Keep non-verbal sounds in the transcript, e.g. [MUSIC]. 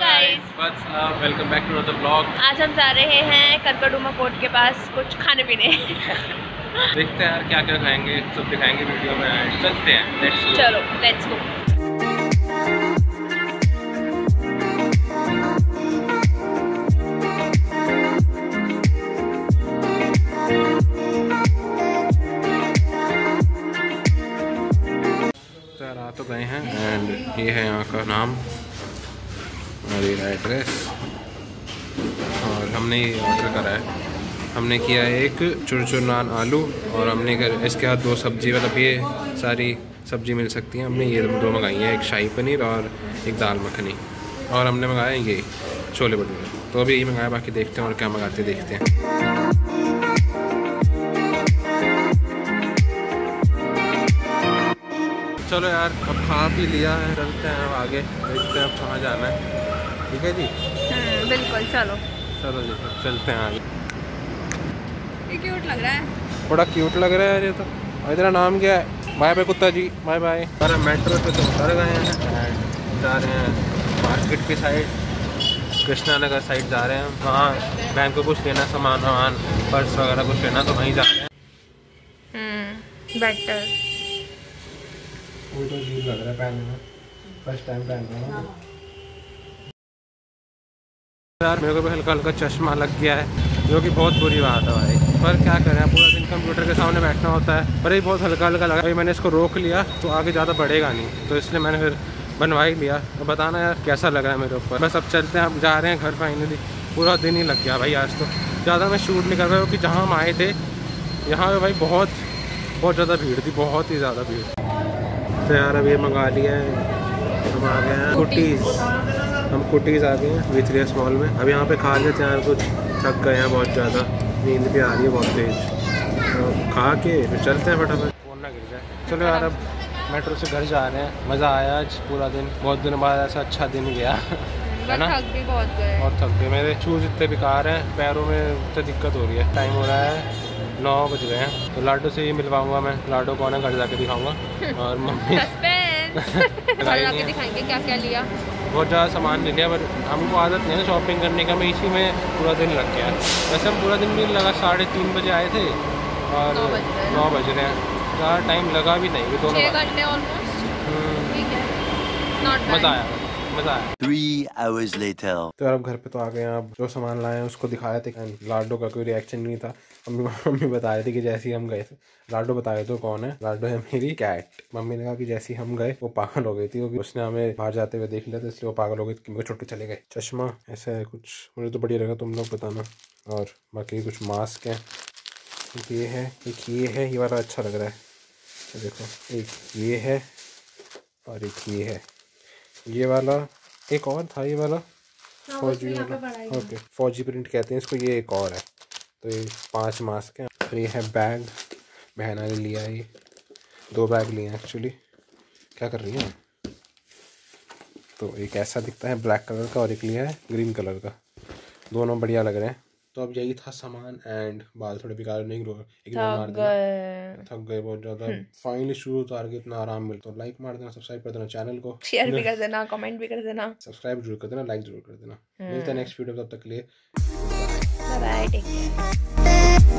Guys welcome back to the blog आज हम जा रहे हैं करकड़ुमा कोर्ट के पास कुछ खाने पीने। [LAUGHS] देखते हैं यार क्या क्या खाएँगे सब दिखाएँगे वीडियो में। चलते हैं। लेट्स चलो लेट्स गो तो तो गए हैं। एंड ये है यहाँ का नाम। और ये रहा एड्रेस और हमने ये ऑर्डर करा है। हमने किया है एक चुरचुर नान आलू और हमने कर, इसके साथ दो सब्ज़ी मतलब ये सारी सब्ज़ी मिल सकती है। हमने ये दो मंगाई हैं, एक शाही पनीर और एक दाल मखनी। और हमने मंगाया ये छोले भटूरे। तो अभी यही मंगाया, बाकी देखते हैं और क्या मंगाते देखते हैं। चलो यार, अब खा भी लिया है, चलते हैं अब आगे। देखते हैं अब कहाँ जाना है। ठीक है जी? हम्म, बिल्कुल चलो। चलो जी चलते हैं आगे। ये क्यूट लग रहा है। बड़ा क्यूट लग रहा है ये तो। और तेरा नाम क्या है? बाय बाय कुत्ता जी बाय बाय। अरे मेट्रो पे तो उतर गए हैं जा रहे हैं मार्केट की साइड कृष्णा नगर साइड जा रहे हैं। वहाँ बैंक को कुछ लेना सामान वामान पर्स वगैरह कुछ लेना तो वहीं जा रहे हैं। हम्म बेटर तो लग रहा है पहनने में। फ़र्स्ट टाइम पहन रहा हूँ। यार, मेरे को भी हल्का हल्का चश्मा लग गया है, जो कि बहुत बुरी बात है भाई। पर क्या करें, पूरा दिन कंप्यूटर के सामने बैठना होता है। पर ये बहुत हल्का हल्का लगा। भाई, मैंने इसको रोक लिया तो आगे ज़्यादा बढ़ेगा नहीं। तो इसलिए मैंने फिर बनवा ही लिया। तो बताना यार, कैसा लग रहा है मेरे ऊपर? बस अब चलते हैं, अब जा रहे हैं घर फाइनली पूरा दिन ही लग गया भाई आज तो। ज़्यादा मैं शूट नहीं कर रहा क्योंकि जहाँ हम आए थे, यहाँ पर भाई बहुत बहुत ज़्यादा भीड़ थी, बहुत ही ज़्यादा भीड़ तो यार ये मंगा लिया है। हम आ गए हैं कुटीज़ हम कुटीज़ आ गए हैं विथरियस मॉल में। अब यहाँ पे खा लेते हैं यार कुछ थक गए हैं बहुत ज़्यादा। नींद भी आ रही है बहुत तेज। तो खा के फिर चलते हैं फटाफट। फ़ोन ना गिर जाए। चलो यार अब मेट्रो से घर जा रहे हैं। मज़ा आया आज पूरा दिन। बहुत दिन बाद ऐसा अच्छा दिन गया। [LAUGHS] है ना? थक भी बहुत गए। बहुत थक गए। मेरे शूज़ इतने बेकार हैं। पैरों में इतनी दिक्कत हो रही है। टाइम हो रहा है नौ बज गए हैं। तो लाडो से ही मिलवाऊँगा मैं। लाडो को आना घर जाके दिखाऊँगा। [LAUGHS] और मम्मी। [LAUGHS] दिखाएँगे। क्या क्या लिया। बहुत ज़्यादा सामान ले लिया पर हमको आदत नहीं है शॉपिंग करने का मैं इसी में पूरा दिन लग गया। वैसे हम पूरा दिन भी लगा साढ़े तीन बजे आए थे और नौ बज रहे हैं। ज़्यादा टाइम लगा भी नहीं दोनों घंटे ऑलमोस्ट हम्म, मज़ा आया। मज़ा आया। Three hours later. तो यार अब घर पे तो आ गए हैं अब जो सामान लाए हैं उसको दिखाया थे। लाडो का कोई रिएक्शन नहीं था। मम्मी मम्मी बता रही थी कि जैसे ही हम गए थे। लाडो बता रहे थे कौन है? लाडो है मेरी कैट मम्मी ने कहा कि जैसे ही हम गए वो पागल हो गई थी। क्योंकि उसने हमें बाहर जाते हुए देख लिया था इसलिए वो पागल हो गई थी मेरे के चले गए। चश्मा ऐसा है कुछ। मुझे तो बढ़िया लगा तुम लोग बताना। और बाकी कुछ मास्क है। एक ये है एक ये है ये वाला अच्छा लग रहा है। देखो एक ये है और एक ये है। ये वाला एक और था ये वाला? फौजी वाला। ओके फौजी प्रिंट कहते हैं इसको ये एक और है। तो ये पाँच मास्क हैं। और ये है बैग। बहना ने लिया है ये। दो बैग लिए हैं एक्चुअली क्या कर रही हैं? तो एक ऐसा दिखता है ब्लैक कलर का और एक लिया है ग्रीन कलर का। दोनों बढ़िया लग रहे हैं। तो अब यही था सामान एंड बाल थोड़े बेकार नहीं रो एक मार थक देना गए। थक गए बहुत ज़्यादा। फाइनली शुरू उतार के इतना आराम मिलता है। लाइक मार देना सब्सक्राइब कर देना चैनल को। शेयर [LAUGHS] भी कर देना कमेंट भी कर देना। सब्सक्राइब ज़रूर कर देना लाइक ज़रूर कर देना। मिलते हैं नेक्स्ट वीडियो तब तक के लिए। Bye bye take care